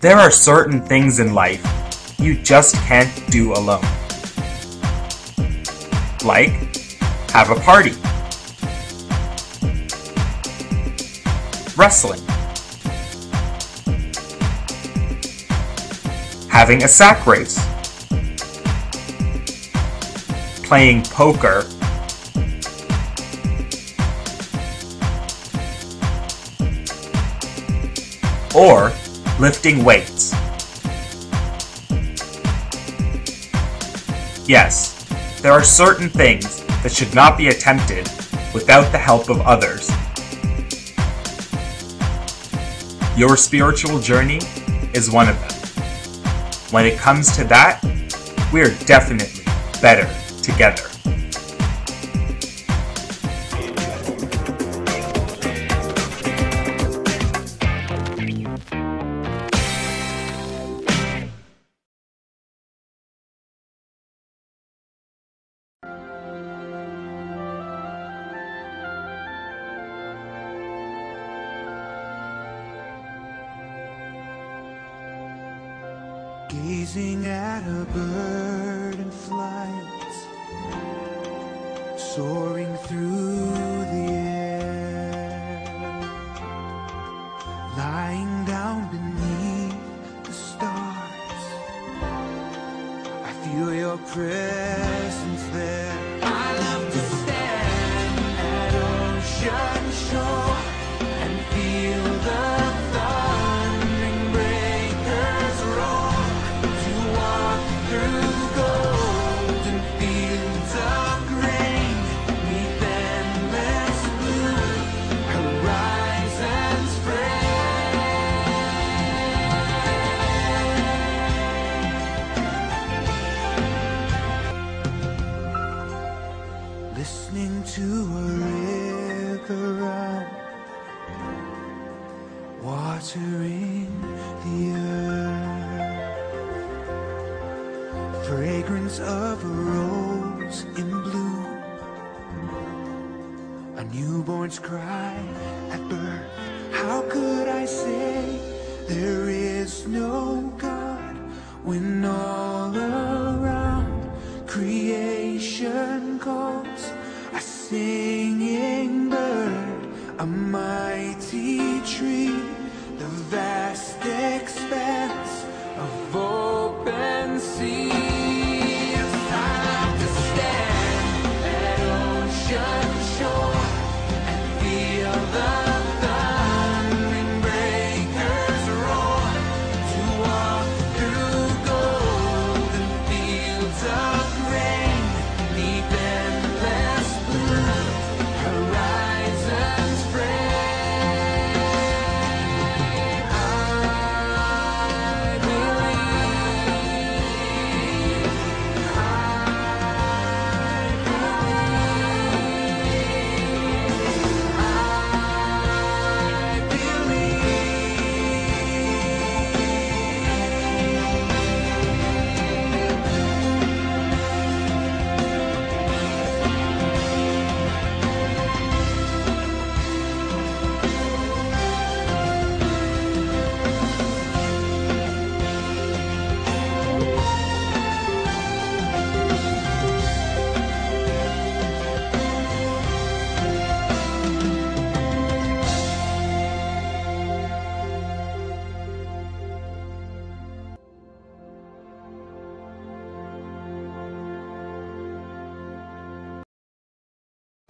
There are certain things in life you just can't do alone. Like, have a party. Wrestling. Having a sack race. Playing poker. Or lifting weights. Yes, there are certain things that should not be attempted without the help of others. Your spiritual journey is one of them. When it comes to that, we're definitely better together. Gazing at a bird in flight, soaring through the air, lying down beneath the stars. I feel your presence fragrance of a rose in bloom, a newborn's cry at birth. How could I say there is no God when all around creation calls a singing bird, a mighty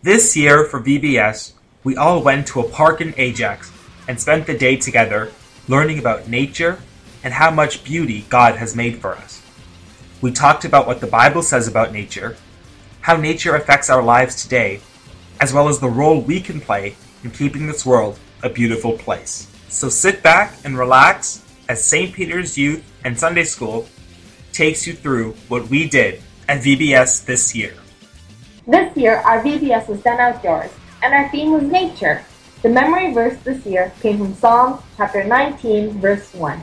This year for VBS, we all went to a park in Ajax and spent the day together learning about nature and how much beauty God has made for us. We talked about what the Bible says about nature, how nature affects our lives today, as well as the role we can play in keeping this world a beautiful place. So sit back and relax as St. Peter's Youth and Sunday School takes you through what we did at VBS this year. This year, our VBS was done outdoors, and our theme was nature. The memory verse this year came from Psalms chapter 19, verse 1.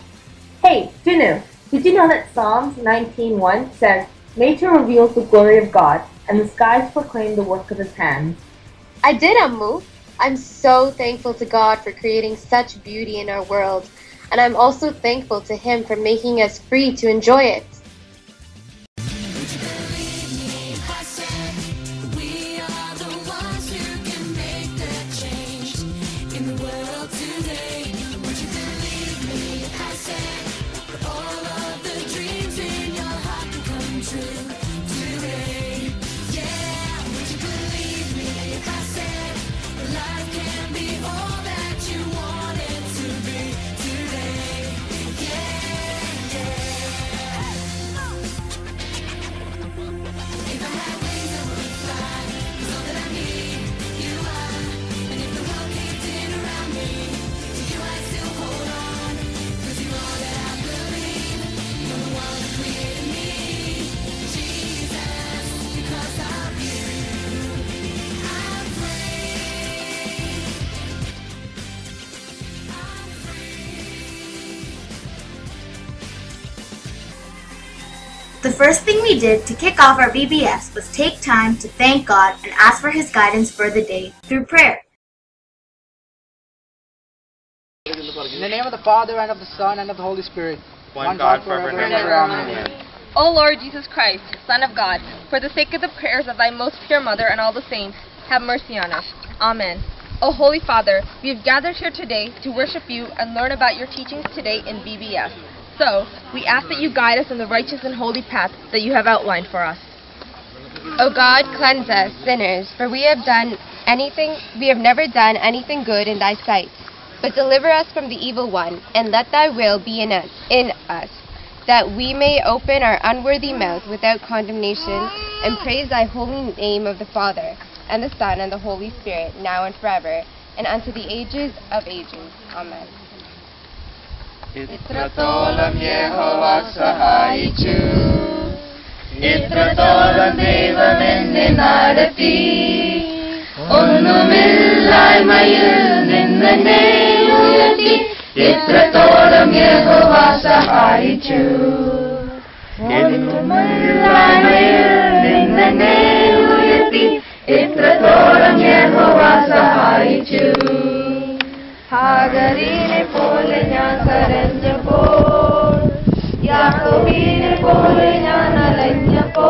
Hey, Junu, did you know that Psalms 19.1 says, Nature reveals the glory of God, and the skies proclaim the work of his hands? I did, Ammu. I'm so thankful to God for creating such beauty in our world, and I'm also thankful to Him for making us free to enjoy it. First thing we did to kick off our VBS was take time to thank God and ask for His guidance for the day through prayer. In the name of the Father, and of the Son, and of the Holy Spirit. One God, forever and ever. Amen. O Lord Jesus Christ, Son of God, for the sake of the prayers of thy most pure mother and all the saints, have mercy on us. Amen. O Holy Father, we have gathered here today to worship you and learn about your teachings today in VBS. So, we ask that you guide us in the righteous and holy path that you have outlined for us. O God, cleanse us, sinners, for we have done anything, we have never done anything good in thy sight. But deliver us from the evil one, and let thy will be in us, in us, that we may open our unworthy mouth without condemnation, and praise thy holy name of the Father, and the Son, and the Holy Spirit, now and forever, and unto the ages of ages. Amen. ഇത്രത്തോളം യഹോവ സഹായിച്ചു. ഇത്രത്തോളം ദൈവം എന്നെ നടത്തി. ഒന്നുമില്ലായ്മയിൽ നിന്നെ ഉയർത്തി. ഇത്രത്തോളം യഹോവ സഹായിച്ചു. ഒന്നുമില്ലായ്മയിൽ നിന്നെ ഉയർത്തി. ഇത്രത്തോളം യഹോവ സഹായിച്ചു. ഹാഗരീനെ യാക്കോബിനെ പോലെ ഞാൻ അലഞ്ഞപ്പോ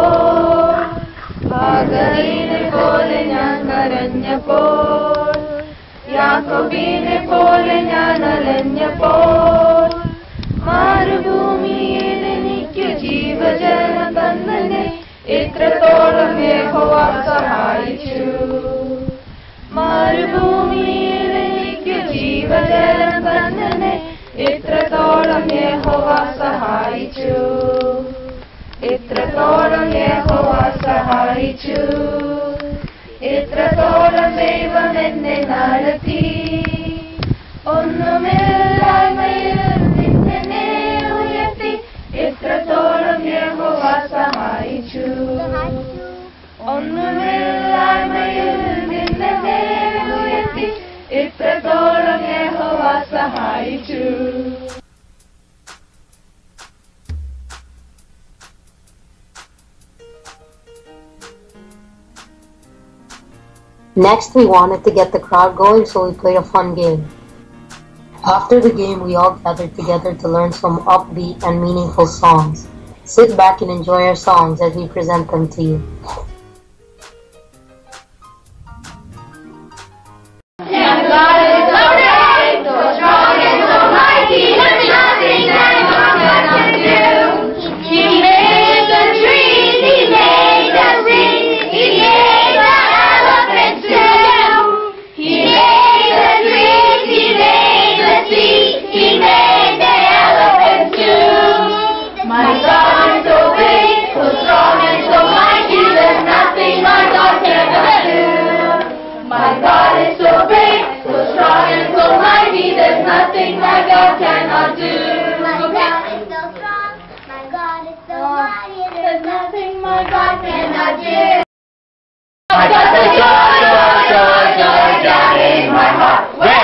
ഹാഗരീനെ പോലെ ഞാൻ കരഞ്ഞപ്പോൾ യാക്കോബിനെ പോലെ ഞാൻ അലഞ്ഞപ്പോൾ മാരുഭൂമിയിൽ എനിക്ക് ജീവജലം തന്നെ ഇത്രത്തോളം യഹോവ സഹായിച്ചു. ഇത്രത്തോളം യഹോവ സഹായിച്ചു ഇത്രത്തോളം യഹോവ സഹായിച്ചു ഇത്രത്തോളം ദൈവം എന്നെ നടത്തി ഒന്നുമില്ലായ്മയിൽ നിന്നെ ഉയർത്തി ഇത്രത്തോളം യഹോവ സഹായിച്ചു ഒന്നുമില്ലായ്മയിൽ നിന്നെ ഉയർത്തി ഇത്രത്തോളം യഹോവ സഹായിച്ചു Next, we wanted to get the crowd going, so we played a fun game. After the game, we all gathered together to learn some upbeat and meaningful songs. Sit back and enjoy our songs as we present them to you. I got the joy, joy, joy, joy down in my heart.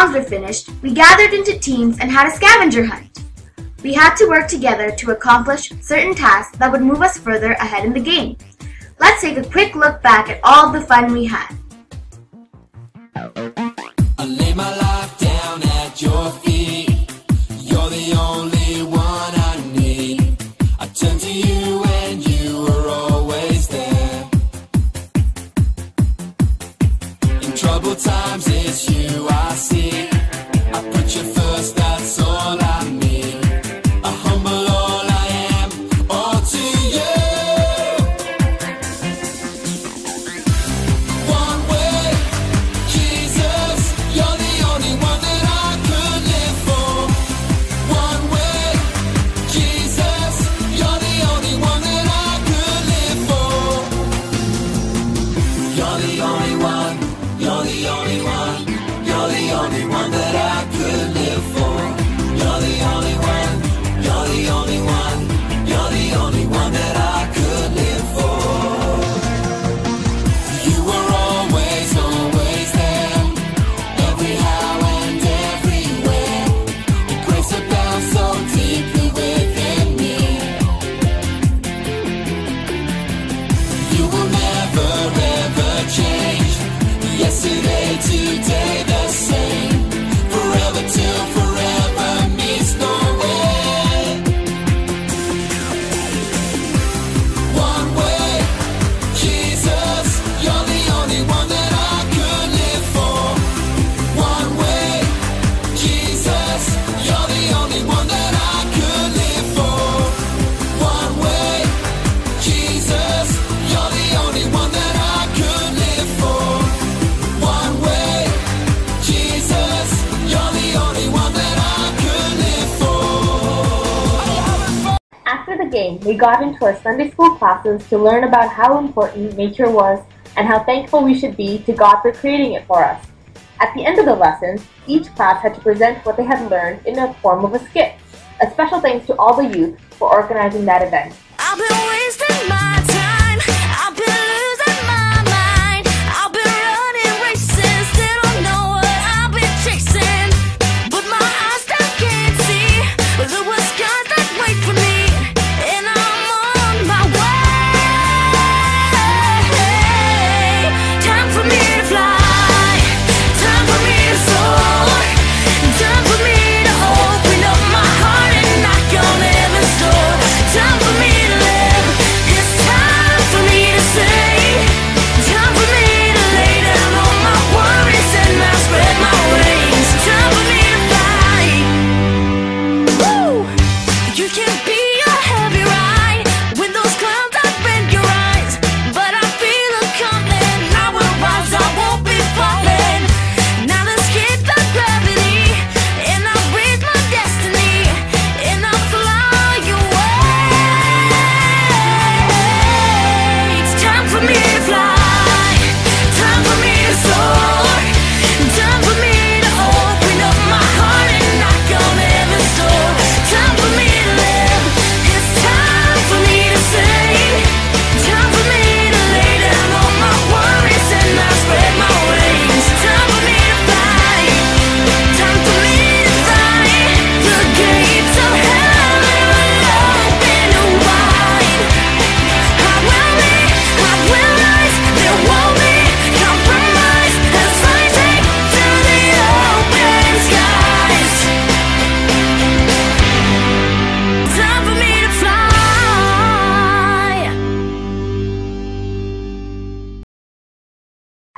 songs were finished, we gathered into teams and had a scavenger hunt. We had to work together to accomplish certain tasks that would move us further ahead in the game. Let's take a quick look back at all the fun we had. we got into our Sunday school classes to learn about how important nature was and how thankful we should be to God for creating it for us. At the end of the lessons, each class had to present what they had learned in the form of a skit. A special thanks to all the youth for organizing that event.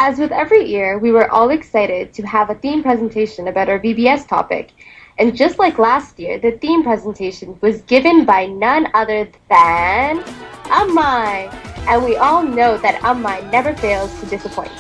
As with every year, we were all excited to have a theme presentation about our VBS topic. And just like last year, the theme presentation was given by none other than Amai. And we all know that Amai never fails to disappoint.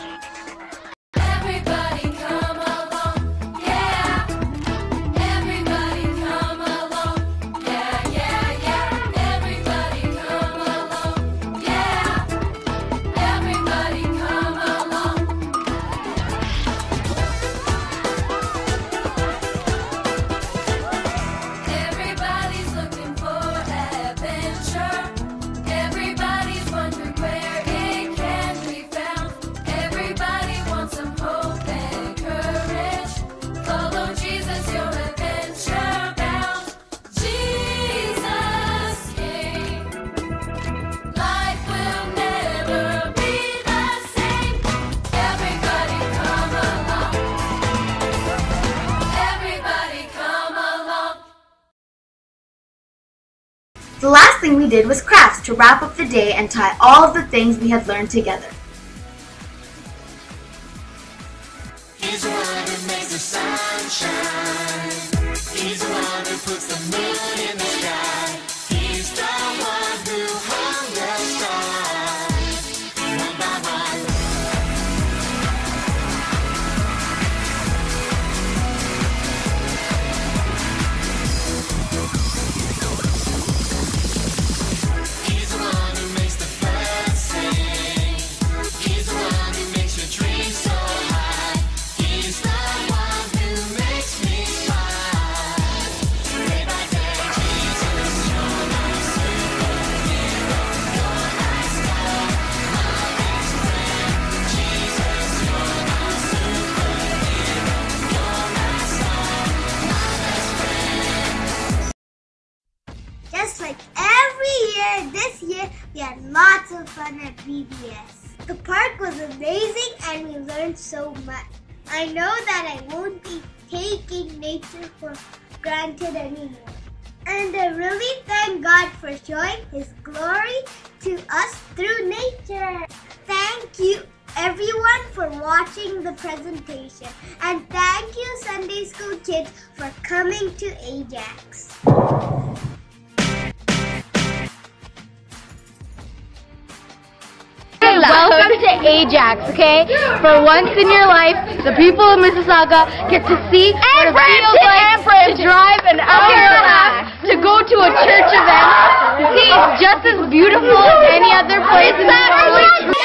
Thing we did was crafts to wrap up the day and tie all of the things we had learned together. VBS. The park was amazing and we learned so much. I know that I won't be taking nature for granted anymore. And I really thank God for showing His glory to us through nature. Thank you everyone for watching the presentation. And thank you Sunday School kids for coming to Ajax. Welcome to Ajax, okay? For once in your life, the people of Mississauga get to see what it feels like to drive an hour and a half to go to a church event. See it's just as beautiful as any other place in the world.